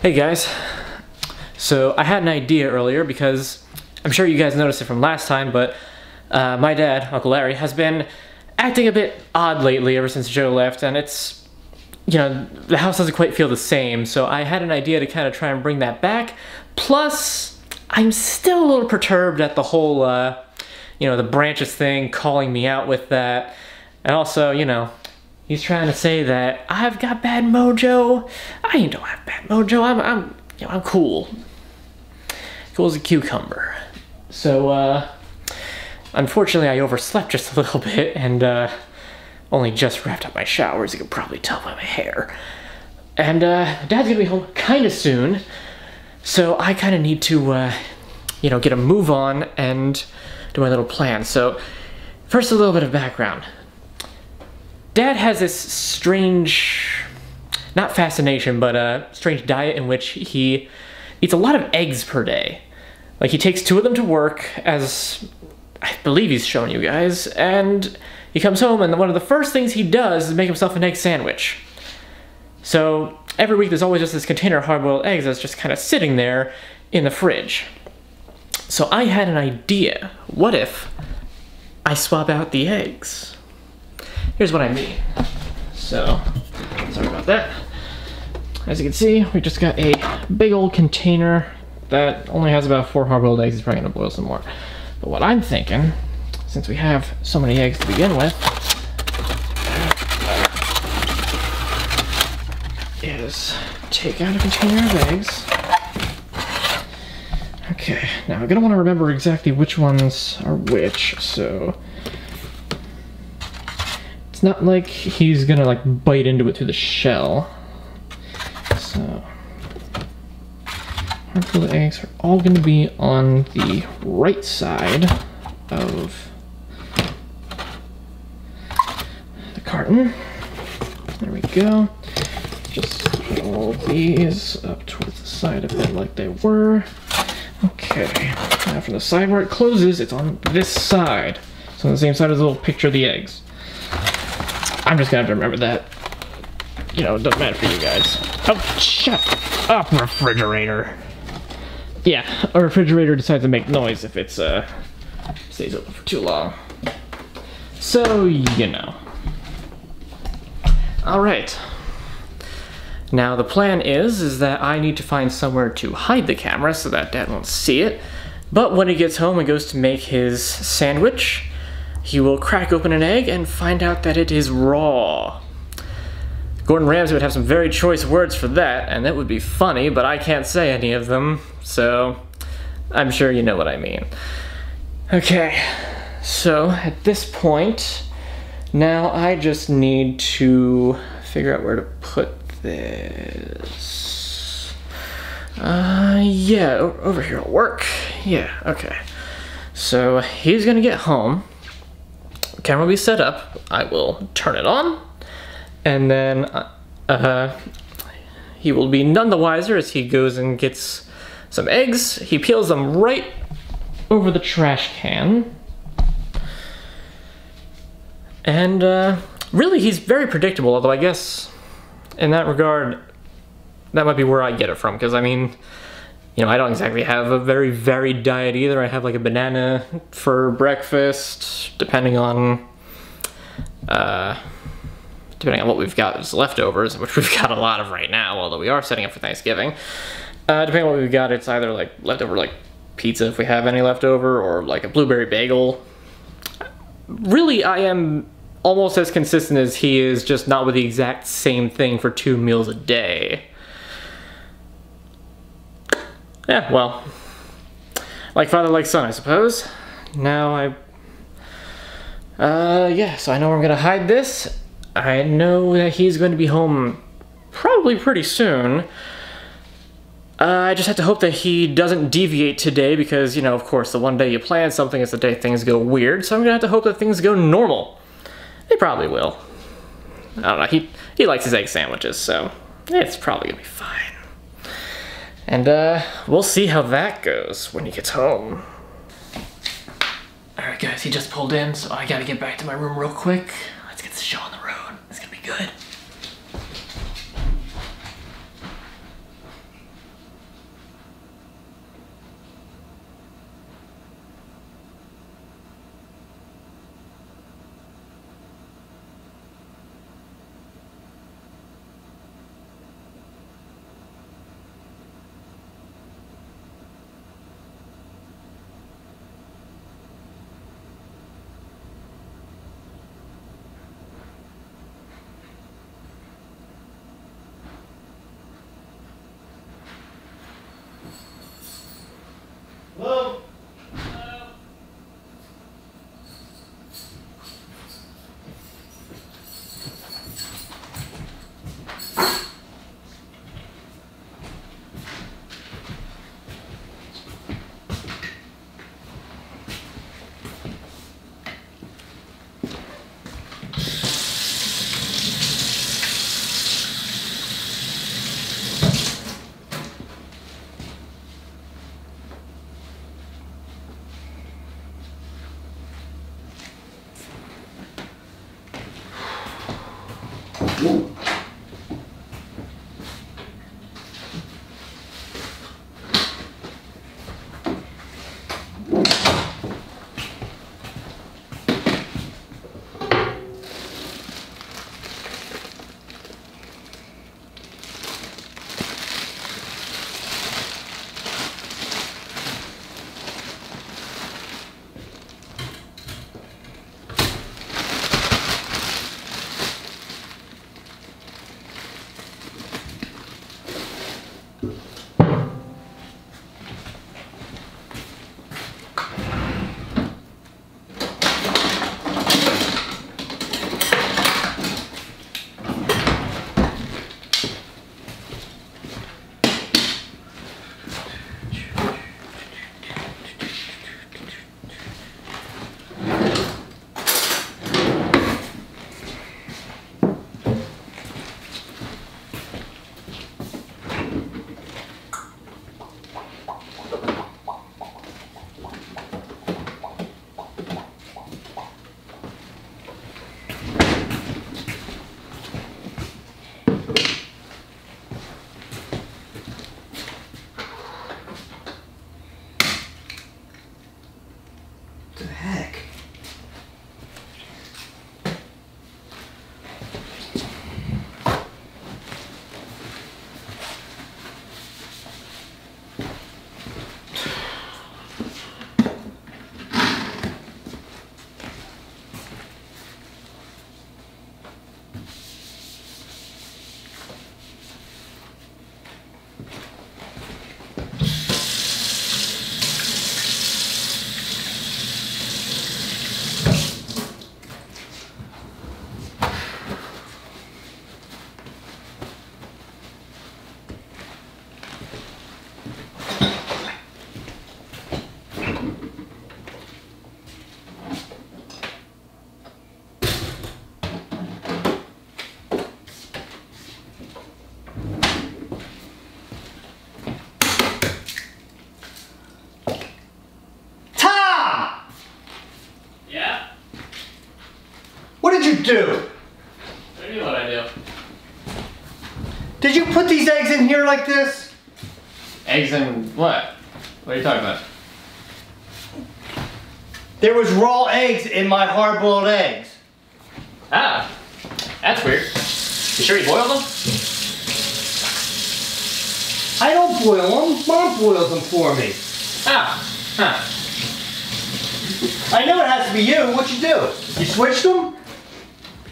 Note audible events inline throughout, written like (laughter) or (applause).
Hey guys. So I had an idea earlier because I'm sure you guys noticed it from last time, but uh, my dad, Uncle Larry, has been acting a bit odd lately ever since Joe left, and it's, you know, the house doesn't quite feel the same, so I had an idea to kind of try and bring that back. Plus, I'm still a little perturbed at the whole, uh, you know, the branches thing, calling me out with that, and also, you know, He's trying to say that I've got bad mojo. I don't have bad mojo. I'm, I'm, you know, I'm cool. Cool as a cucumber. So, uh, unfortunately, I overslept just a little (laughs) bit and uh, only just wrapped up my shower, as you can probably tell by my hair. And uh, Dad's gonna be home kind of soon, so I kind of need to, uh, you know, get a move on and do my little plan. So, first, a little bit of background. Dad has this strange, not fascination, but a strange diet in which he eats a lot of eggs per day. Like he takes two of them to work, as I believe he's shown you guys, and he comes home and one of the first things he does is make himself an egg sandwich. So every week there's always just this container of hard-boiled eggs that's just kind of sitting there in the fridge. So I had an idea. What if I swap out the eggs? Here's what I mean. So, sorry about that. As you can see, we just got a big old container that only has about four hard-boiled eggs. It's probably gonna boil some more. But what I'm thinking, since we have so many eggs to begin with, is take out a container of eggs. Okay, now I'm gonna want to remember exactly which ones are which, so it's not like he's gonna like bite into it through the shell. So hard-boiled eggs are all gonna be on the right side of the carton. There we go. Just put all these up towards the side of it like they were. Okay, now from the side where it closes, it's on this side. So on the same side as the little picture of the eggs. I'm just gonna have to remember that. You know, it doesn't matter for you guys. Oh, shut up, refrigerator. Yeah, a refrigerator decides to make noise if it's, uh, stays open for too long. So, you know. Alright. Now the plan is, is that I need to find somewhere to hide the camera so that Dad won't see it. But when he gets home and goes to make his sandwich, he will crack open an egg and find out that it is raw. Gordon Ramsay would have some very choice words for that, and that would be funny, but I can't say any of them, so I'm sure you know what I mean. Okay, so at this point, now I just need to figure out where to put this. Uh, yeah, over here will work. Yeah, okay. So he's gonna get home camera will be set up. I will turn it on, and then uh, uh, he will be none the wiser as he goes and gets some eggs. He peels them right over the trash can. And uh, really, he's very predictable, although I guess in that regard, that might be where I get it from, because I mean, you know, I don't exactly have a very varied diet either. I have like a banana for breakfast, depending on, uh, depending on what we've got as leftovers, which we've (laughs) got a lot of right now, although we are setting up for Thanksgiving. Uh, depending on what we've got, it's either like leftover like pizza if we have any leftover, or like a blueberry bagel. Really, I am almost as consistent as he is, just not with the exact same thing for two meals a day. Yeah, well, like father, like son, I suppose. Now I, uh, yeah, so I know where I'm gonna hide this. I know that he's going to be home probably pretty soon. Uh, I just have to hope that he doesn't deviate today because, you know, of course, the one day you plan something is the day things go weird, so I'm gonna have to hope that things go normal. They probably will. I don't know, he, he likes his egg sandwiches, so it's probably gonna be fine. And uh, we'll see how that goes when he gets home. Alright guys, he just pulled in, so I gotta get back to my room real quick. Let's get this show on the road. It's gonna be good. The do? What do you mean what I do? Did you put these eggs in here like this? Eggs and what? What are you talking about? There was raw eggs in my hard-boiled eggs. Ah, that's weird. You sure you boiled them? I don't boil them. Mom boils them for me. Ah, huh. I know it has to be you. What you do? You switched them?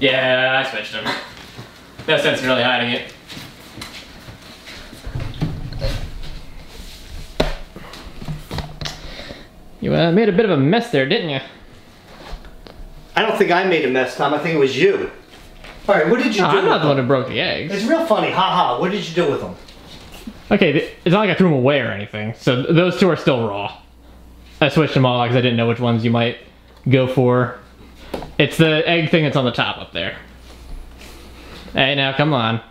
Yeah, I switched them. No sense in really hiding it. You uh, made a bit of a mess there, didn't you? I don't think I made a mess, Tom. I think it was you. All right, what did you Oh, do? I'm with not the them? one who broke the eggs. It's real funny. Ha ha. What did you do with them? Okay, it's not like I threw them away or anything. So those two are still raw. I switched them all because I didn't know which ones you might go for. It's the egg thing that's on the top up there. Hey, now come on.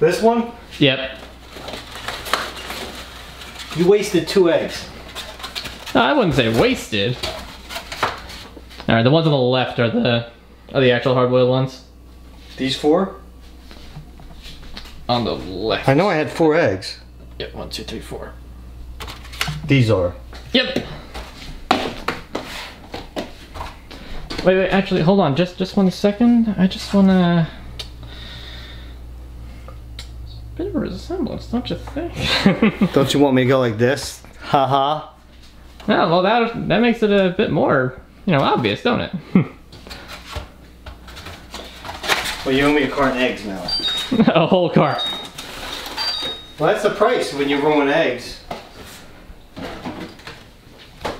This one? Yep. You wasted two eggs. No, I wouldn't say wasted. All right, the ones on the left are the are the actual hard-boiled ones. These four? On the left. I know I had four eggs. Yep. One, two, three, four. These are. Yep. Wait, wait. Actually, hold on. Just, just one second. I just wanna. Bit of a resemblance, don't you think? (laughs) Don't you want me to go like this? Ha ha. yeah, well, that that makes it a bit more, you know, obvious, don't it? (laughs) Well, you owe me a carton of eggs now. (laughs) a whole cart. Well, that's the price when you ruin eggs.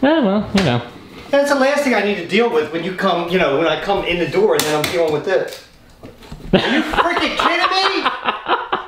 Yeah, well, you know. That's the last thing I need to deal with when you come, you know, when I come in the door and then I'm dealing with this. Are you freaking kidding?